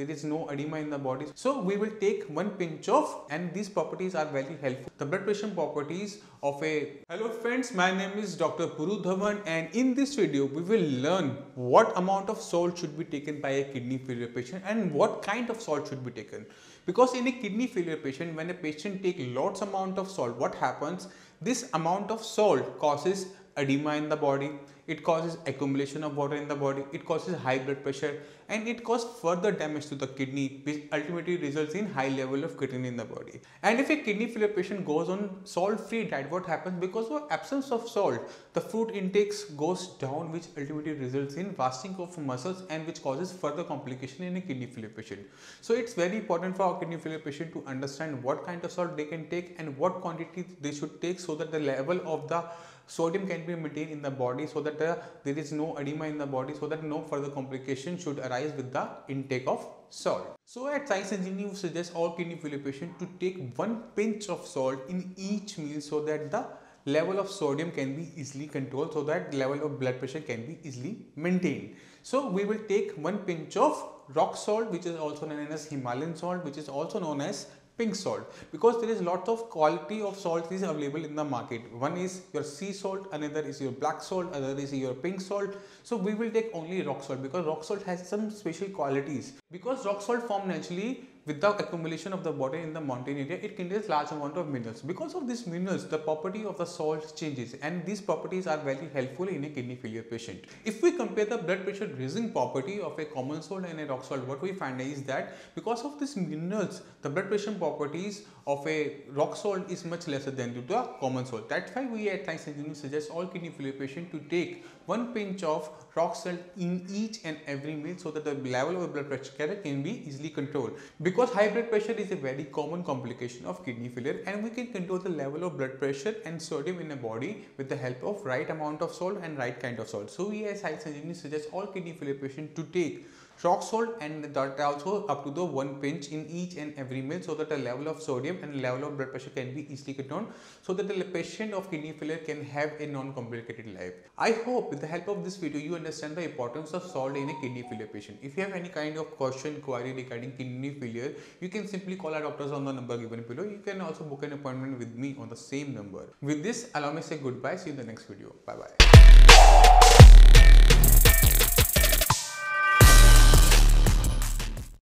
there is no edema in the body. So we will take one pinch of and these properties are very helpful. The blood pressure properties of a... Hello friends, my name is Dr. Puru Dhawan and in this video we will learn what amount of salt should be taken by a kidney failure patient and what kind of salt should be taken. Because in a kidney failure patient, when a patient take lots amount of salt, what happens? This amount of salt causes edema in the body it causes accumulation of water in the body. It causes high blood pressure. And it causes further damage to the kidney which ultimately results in high level of creatinine in the body. And if a kidney failure patient goes on salt free diet what happens? Because of absence of salt the food intakes goes down which ultimately results in wasting of muscles and which causes further complication in a kidney failure patient. So it's very important for our kidney failure patient to understand what kind of salt they can take and what quantity they should take so that the level of the sodium can be maintained in the body so that uh, there is no edema in the body so that no further complication should arise with the intake of salt. So at Science Engineering we suggest all kidney failure patients to take one pinch of salt in each meal so that the level of sodium can be easily controlled so that level of blood pressure can be easily maintained. So we will take one pinch of rock salt which is also known as Himalayan salt which is also known as pink salt because there is lots of quality of salt is available in the market. One is your sea salt, another is your black salt, another is your pink salt. So we will take only rock salt because rock salt has some special qualities. Because rock salt form naturally without accumulation of the water in the mountain area, it contains large amount of minerals. Because of these minerals, the property of the salt changes and these properties are very helpful in a kidney failure patient. If we compare the blood pressure raising property of a common salt and a rock salt, what we find is that because of these minerals, the blood pressure properties of a rock salt is much lesser than due to a common salt. That's why we at Science Engineering suggest all kidney failure patients to take one pinch of rock salt in each and every meal so that the level of blood pressure can be easily controlled. Because high blood pressure is a very common complication of kidney failure and we can control the level of blood pressure and sodium in the body with the help of right amount of salt and right kind of salt. So we as Science Engineering suggest all kidney failure patients to take rock salt and that also up to the one pinch in each and every meal so that the level of sodium and level of blood pressure can be easily controlled so that the patient of kidney failure can have a non-complicated life. I hope with the help of this video you understand the importance of salt in a kidney failure patient. If you have any kind of question query regarding kidney failure you can simply call our doctors on the number given below. You can also book an appointment with me on the same number. With this allow me to say goodbye see you in the next video. Bye bye.